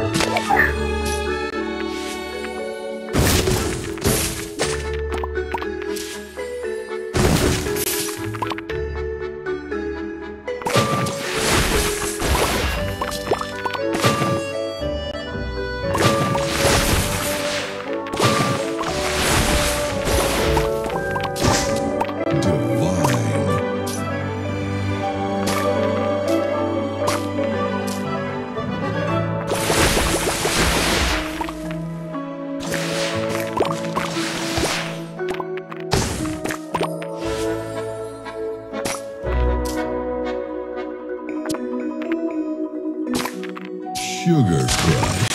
啊！Sugar Crush.